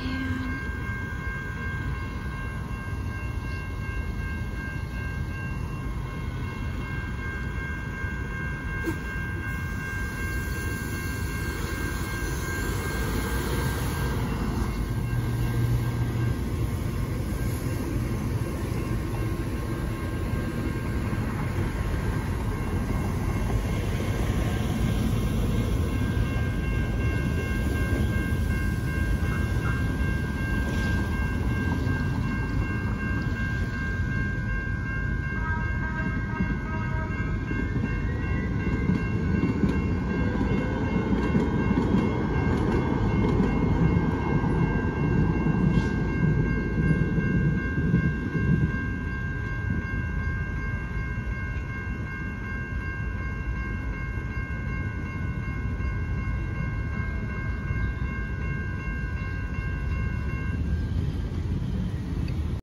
hand.